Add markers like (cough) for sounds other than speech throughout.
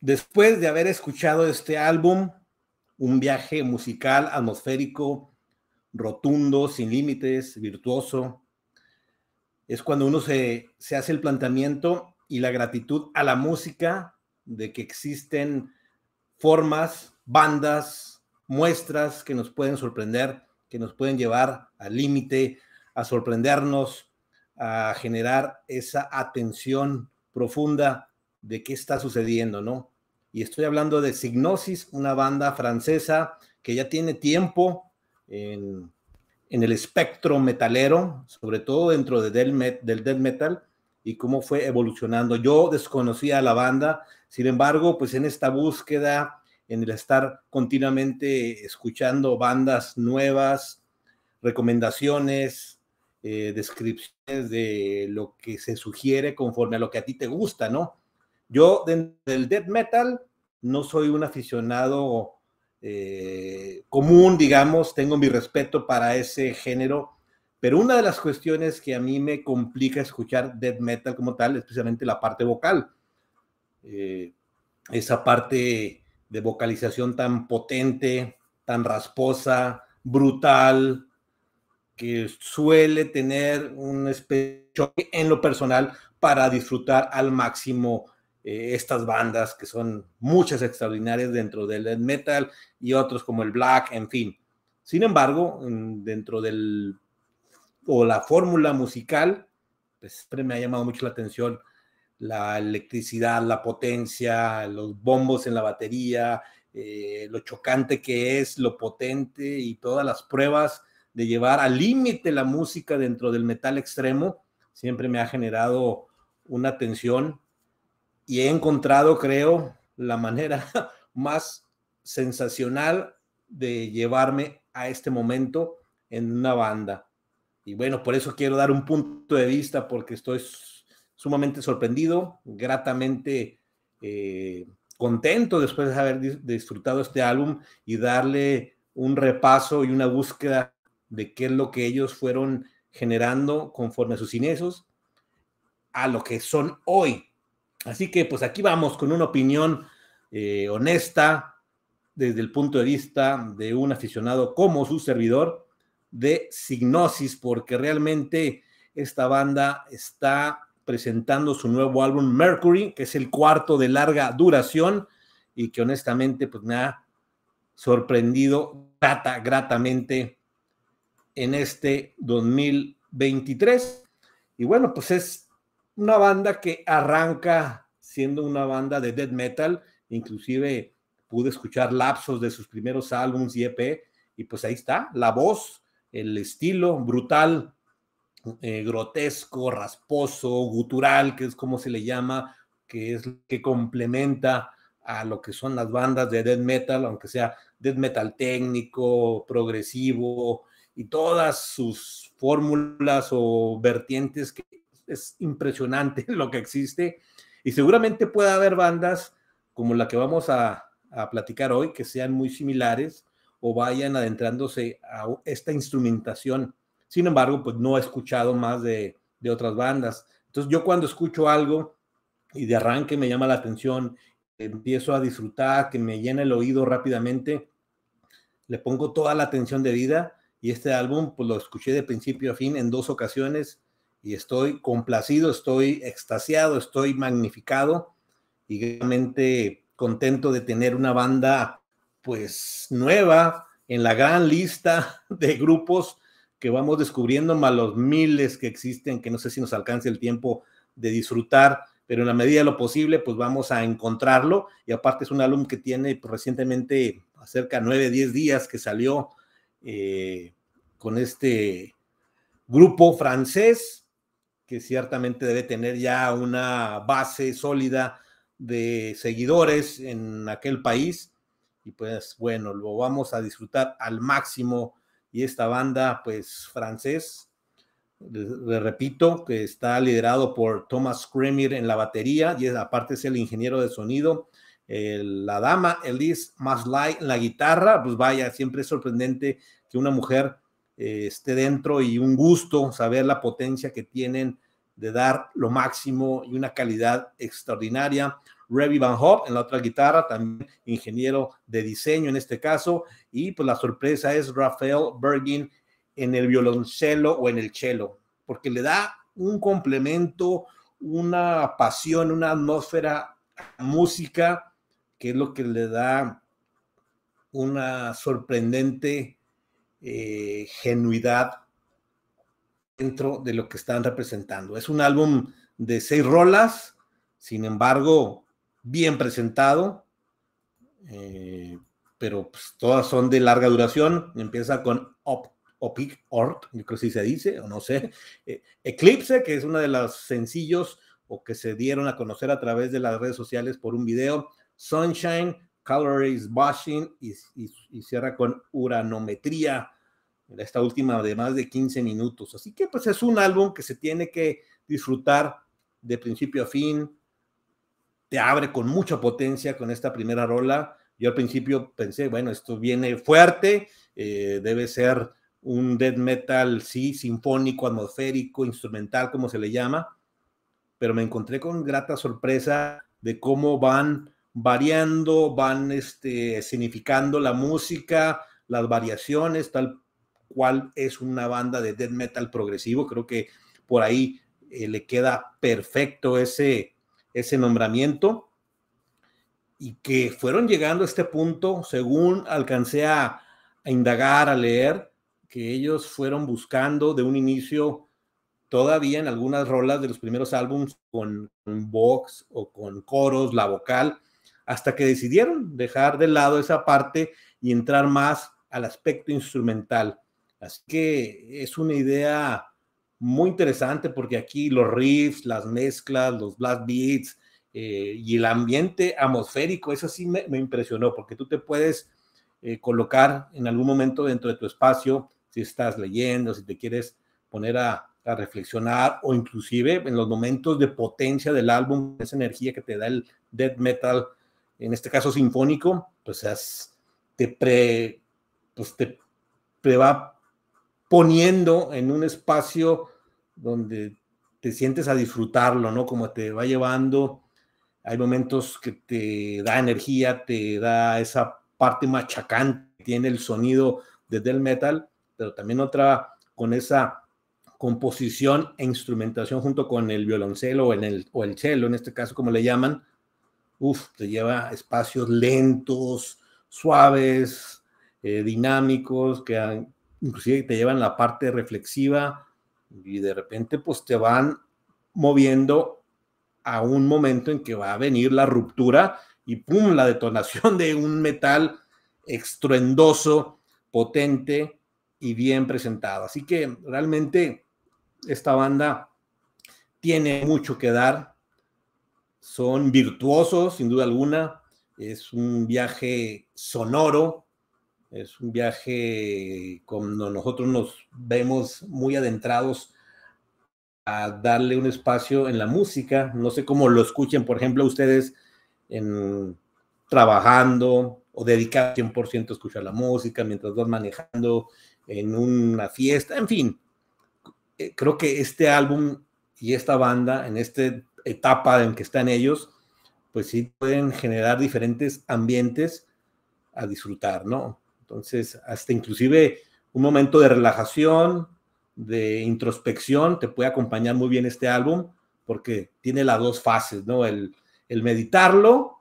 Después de haber escuchado este álbum, un viaje musical atmosférico, rotundo, sin límites, virtuoso, es cuando uno se, hace el planteamiento y la gratitud a la música de que existen formas, bandas, muestras que nos pueden sorprender, que nos pueden llevar al límite, a sorprendernos, a generar esa atención profunda de qué está sucediendo, ¿no? Y estoy hablando de Signosis, una banda francesa que ya tiene tiempo en, el espectro metalero, sobre todo dentro de del, del death metal, y cómo fue evolucionando. Yo desconocía a la banda, sin embargo, pues en esta búsqueda, en el estar continuamente escuchando bandas nuevas, recomendaciones, eh, descripciones de lo que se sugiere conforme a lo que a ti te gusta, ¿no? Yo del death metal no soy un aficionado eh, común, digamos, tengo mi respeto para ese género, pero una de las cuestiones que a mí me complica escuchar death metal como tal, especialmente la parte vocal, eh, esa parte de vocalización tan potente, tan rasposa, brutal, que suele tener un especie en lo personal para disfrutar al máximo eh, estas bandas que son muchas extraordinarias dentro del metal y otros como el black, en fin. Sin embargo, dentro del o la fórmula musical, pues siempre me ha llamado mucho la atención la electricidad, la potencia, los bombos en la batería, eh, lo chocante que es, lo potente y todas las pruebas de llevar al límite la música dentro del metal extremo, siempre me ha generado una tensión y he encontrado, creo, la manera (laughs) más sensacional de llevarme a este momento en una banda. Y bueno, por eso quiero dar un punto de vista porque estoy sumamente sorprendido, gratamente eh, contento después de haber disfrutado este álbum y darle un repaso y una búsqueda de qué es lo que ellos fueron generando conforme a sus inicios a lo que son hoy, Así que pues aquí vamos con una opinión eh, honesta desde el punto de vista de un aficionado como su servidor de Signosis, porque realmente esta banda está presentando su nuevo álbum Mercury, que es el cuarto de larga duración y que honestamente pues me ha sorprendido grata, gratamente en este 2023. Y bueno, pues es una banda que arranca siendo una banda de death metal, inclusive pude escuchar lapsos de sus primeros álbumes y EP, y pues ahí está, la voz, el estilo brutal, eh, grotesco, rasposo, gutural, que es como se le llama, que es que complementa a lo que son las bandas de death metal, aunque sea death metal técnico, progresivo, y todas sus fórmulas o vertientes que es impresionante (laughs) lo que existe y seguramente puede haber bandas como la que vamos a, platicar hoy que sean muy similares o vayan adentrándose a esta instrumentación. Sin embargo, pues no he escuchado más de, de otras bandas. Entonces yo cuando escucho algo y de arranque me llama la atención, empiezo a disfrutar, que me llena el oído rápidamente, le pongo toda la atención de vida y este álbum pues lo escuché de principio a fin en dos ocasiones y estoy complacido, estoy extasiado, estoy magnificado y realmente contento de tener una banda pues nueva en la gran lista (laughs) de grupos que vamos descubriendo, más los miles que existen, que no sé si nos alcance el tiempo de disfrutar, pero en la medida de lo posible, pues vamos a encontrarlo. Y aparte es un álbum que tiene pues, recientemente, acerca de 9, 10 días que salió eh, con este grupo francés, que ciertamente debe tener ya una base sólida de seguidores en aquel país. Y pues bueno, lo vamos a disfrutar al máximo. Y esta banda, pues francés, le, repito, que está liderado por Thomas Kremer en la batería y aparte es el ingeniero de sonido. la dama Elise Maslay en la guitarra, pues vaya, siempre es sorprendente que una mujer eh, esté dentro y un gusto saber la potencia que tienen de dar lo máximo y una calidad extraordinaria. Revy Van Hop en la otra guitarra, también ingeniero de diseño en este caso, y pues la sorpresa es Rafael Bergin en el violonchelo o en el cello, porque le da un complemento, una pasión, una atmósfera música, que es lo que le da una sorprendente eh, genuidad dentro de lo que están representando. Es un álbum de seis rolas, sin embargo, bien presentado, eh, pero pues, todas son de larga duración. Empieza con Op Opic Ort, yo creo que sí se dice, o no sé. Eh, Eclipse, que es uno de los sencillos o que se dieron a conocer a través de las redes sociales por un video. Sunshine, Calories Bashing y, y cierra con Uranometría esta última de más de 15 minutos. Así que pues es un álbum que se tiene que disfrutar de principio a fin. Te abre con mucha potencia con esta primera rola. Yo al principio pensé, bueno, esto viene fuerte, eh, debe ser un death metal, sí, sinfónico, atmosférico, instrumental, como se le llama, pero me encontré con grata sorpresa de cómo van variando, van este, significando la música, las variaciones, tal cual es una banda de death metal progresivo. Creo que por ahí eh, le queda perfecto ese, ese nombramiento. Y que fueron llegando a este punto, según alcancé a, indagar, a leer, que ellos fueron buscando de un inicio todavía en algunas rolas de los primeros álbumes con, con box o con coros, la vocal, hasta que decidieron dejar de lado esa parte y entrar más al aspecto instrumental. Así que es una idea muy interesante porque aquí los riffs, las mezclas, los blast beats eh, y el ambiente atmosférico, eso sí me, impresionó porque tú te puedes eh, colocar en algún momento dentro de tu espacio, si estás leyendo, si te quieres poner a, reflexionar o inclusive en los momentos de potencia del álbum, esa energía que te da el death metal, en este caso sinfónico, pues te, pre, pues te, te va poniendo en un espacio donde te sientes a disfrutarlo, ¿no? Como te va llevando. Hay momentos que te da energía, te da esa parte machacante tiene el sonido de del metal, pero también otra con esa composición e instrumentación junto con el violoncelo en el, o el cello, en este caso como le llaman, uf, te lleva espacios lentos, suaves, eh, dinámicos, que inclusive te llevan la parte reflexiva y de repente pues te van moviendo a un momento en que va a venir la ruptura y pum, la detonación de un metal estruendoso, potente y bien presentado. Así que realmente esta banda tiene mucho que dar. Son virtuosos, sin duda alguna. Es un viaje sonoro, es un viaje cuando nosotros nos vemos muy adentrados a darle un espacio en la música. No sé cómo lo escuchen, por ejemplo, ustedes en trabajando o dedicar 100% a escuchar la música mientras vas manejando en una fiesta, en fin. Eh, creo que este álbum y esta banda, en esta etapa en que están ellos, pues sí pueden generar diferentes ambientes a disfrutar, ¿no? Entonces, hasta inclusive un momento de relajación, de introspección, te puede acompañar muy bien este álbum porque tiene las dos fases, ¿no? El, el meditarlo,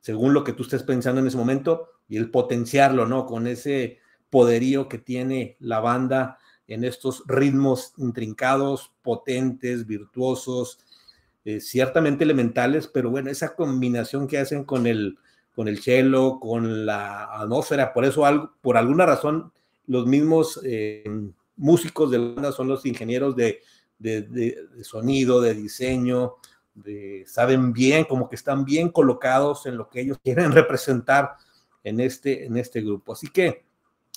según lo que tú estés pensando en ese momento, y el potenciarlo, ¿no? Con ese poderío que tiene la banda en estos ritmos intrincados, potentes, virtuosos, eh, ciertamente elementales, pero bueno, esa combinación que hacen con el, con el cello, con la atmósfera. Por eso, por alguna razón, los mismos eh, músicos de la banda son los ingenieros de, sonido, de diseño, saben bien, como que están bien colocados en lo que ellos (laughs) quieren representar en este, en este grupo. Así que,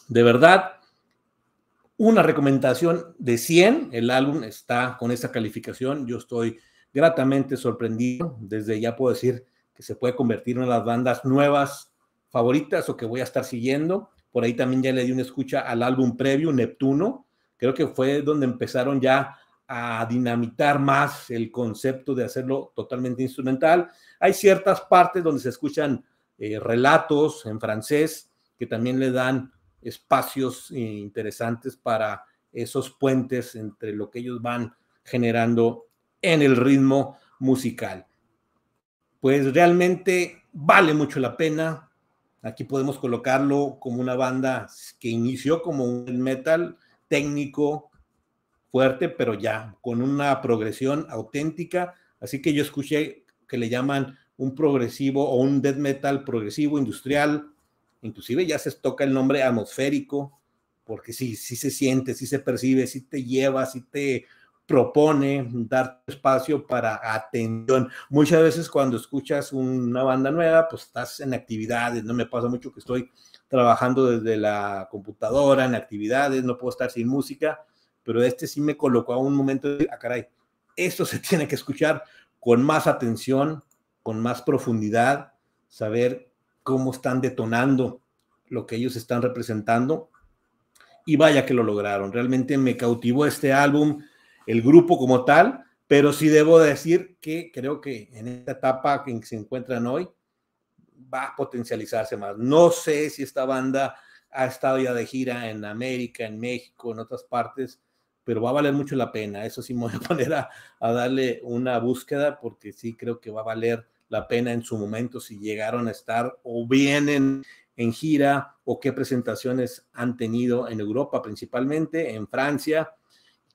de verdad, una recomendación de 100, el álbum está con esa calificación, yo estoy gratamente sorprendido, desde ya puedo decir que se puede convertir en una de las bandas nuevas favoritas o que voy a estar siguiendo. Por ahí también ya le di una escucha al álbum previo, Neptuno. Creo que fue donde empezaron ya a dinamitar más el concepto de hacerlo totalmente instrumental. Hay ciertas partes donde se escuchan eh, relatos en francés que también le dan espacios interesantes para esos puentes entre lo que ellos van generando en el ritmo musical. Pues realmente vale mucho la pena. Aquí podemos colocarlo como una banda que inició como un metal técnico fuerte, pero ya con una progresión auténtica. Así que yo escuché que le llaman un progresivo o un death metal progresivo industrial. Inclusive ya se toca el nombre atmosférico, porque sí, sí se siente, sí se percibe, sí te lleva, sí te propone dar espacio para atención. Muchas veces cuando escuchas una banda nueva, pues estás en actividades, no me pasa mucho que estoy trabajando desde la computadora en actividades, no puedo estar sin música, pero este sí me colocó a un momento de, ah, caray, esto se (laughs) tiene que escuchar con más atención, con más profundidad, saber cómo están detonando lo que ellos están representando. Y vaya que lo lograron. Realmente me cautivó este álbum el grupo como tal, pero sí debo decir que creo que en esta etapa en que se encuentran hoy va a potencializarse más. No sé si esta banda ha estado ya de gira en América, en México, en otras partes, pero va a valer mucho la pena. Eso sí me voy a (laughs) poner a, darle una búsqueda porque sí creo que va a valer la pena en su momento si llegaron a estar o vienen en gira o qué presentaciones han tenido en Europa principalmente, en Francia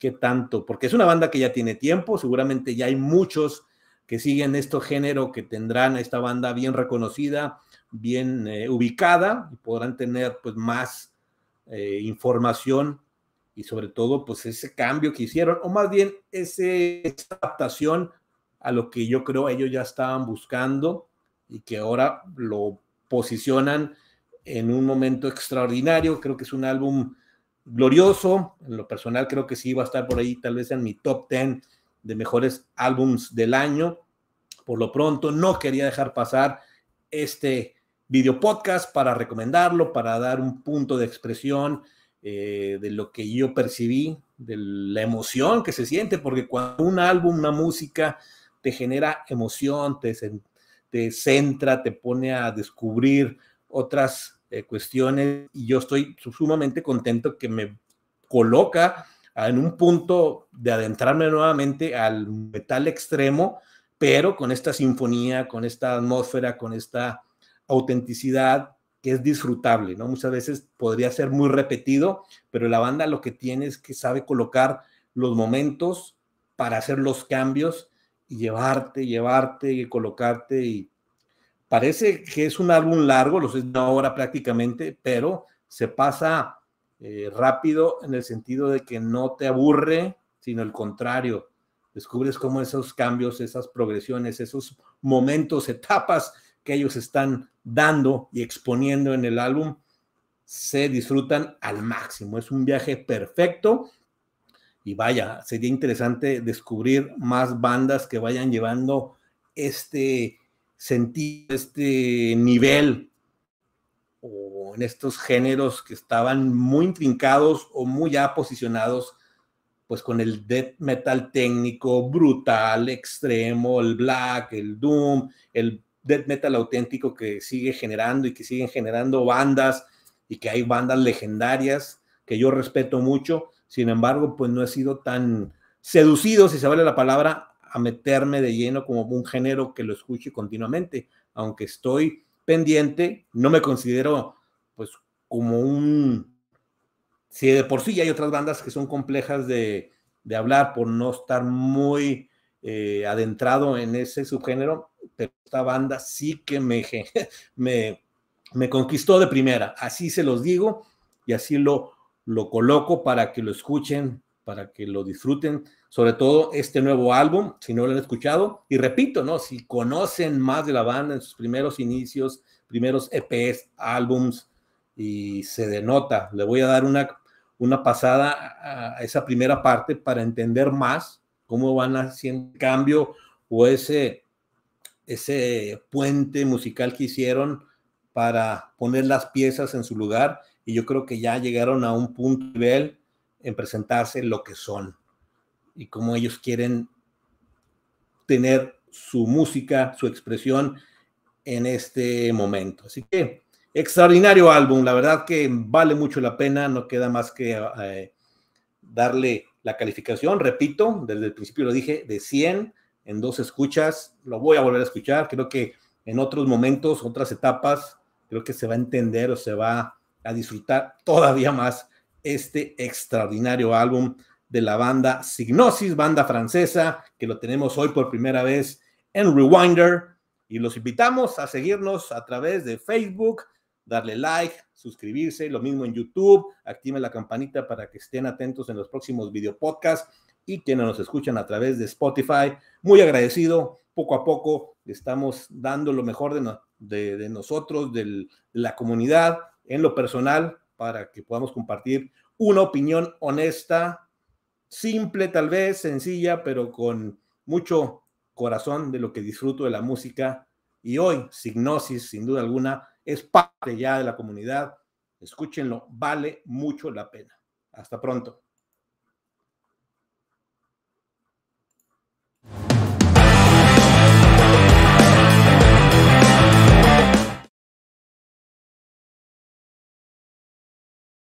qué tanto, porque es una banda que ya tiene tiempo, seguramente ya hay muchos que siguen este género que tendrán esta banda bien reconocida, bien eh, ubicada y podrán tener pues más eh, información y sobre todo pues ese cambio que hicieron o más bien esa adaptación a lo que yo creo ellos ya estaban buscando y que ahora lo posicionan en un momento extraordinario. Creo que es un álbum glorioso. En lo personal creo que sí va a estar por ahí tal vez en mi top 10 de mejores álbums del año. Por lo pronto no quería dejar pasar este video podcast para recomendarlo, para dar un punto de expresión eh, de lo que yo percibí, de la emoción que se siente, porque cuando un álbum, una música te genera emoción, te, te centra, te pone a descubrir otras eh, cuestiones y yo estoy sumamente contento que me coloca en un punto de adentrarme nuevamente al metal extremo, pero con esta sinfonía, con esta atmósfera, con esta autenticidad que es disfrutable, ¿no? Muchas veces podría ser muy repetido, pero la banda lo que tiene es que sabe colocar los momentos para hacer los cambios y llevarte, llevarte y colocarte y Parece que es un álbum largo, lo sé una hora prácticamente, pero se pasa eh, rápido en el sentido de que no te aburre, sino el contrario. Descubres cómo esos cambios, esas progresiones, esos momentos, etapas que ellos están dando y exponiendo en el álbum, se disfrutan al máximo. Es un viaje perfecto y vaya, sería interesante descubrir más bandas que vayan llevando este sentir este nivel o en estos géneros que estaban muy intrincados o muy ya posicionados pues con el death metal técnico brutal, extremo, el black, el doom, el death metal auténtico que sigue generando y que siguen generando bandas y que hay bandas legendarias que yo respeto mucho, sin embargo, pues no he sido tan seducido, si se vale la palabra, a meterme de lleno como un género que lo escuche continuamente, aunque estoy pendiente, no me considero pues como un... Si de por sí hay otras bandas que son complejas de, hablar por no estar muy eh, adentrado en ese subgénero, pero esta banda sí que me, (laughs) me, me conquistó de primera, así se los digo y así lo, lo coloco para que lo escuchen, para que lo disfruten sobre todo este nuevo álbum, si no lo han escuchado. Y repito, ¿no? Si conocen más de la banda en sus primeros inicios, primeros EPs, álbums, y se denota, le voy a dar una, una pasada a esa primera parte para entender más cómo van haciendo cambio o ese, ese puente musical que hicieron para poner las piezas en su lugar. Y yo creo que ya llegaron a un punto nivel en presentarse lo que son y cómo ellos quieren tener su música, su expresión en este momento. Así que extraordinario álbum, la verdad que vale mucho la pena, no queda más que eh, darle la calificación, repito, desde el principio lo dije, de 100 en dos escuchas, lo voy a volver a escuchar, creo que en otros momentos, otras etapas, creo que se va a entender o se va a disfrutar todavía más este extraordinario álbum de la banda Signosis, banda francesa, que lo tenemos hoy por primera vez en Rewinder. Y los invitamos a seguirnos a través de Facebook, darle like, suscribirse, lo mismo en YouTube, activen la campanita para que estén atentos en los próximos video podcasts y quienes nos escuchan a través de Spotify. Muy agradecido, poco a poco estamos dando lo mejor de, de, nosotros, de la comunidad, en lo personal, para que podamos compartir una opinión honesta, simple tal vez, sencilla, pero con mucho corazón de lo que disfruto de la música. Y hoy, Signosis, sin duda alguna, es parte ya de la comunidad. Escúchenlo, vale mucho la pena. Hasta pronto.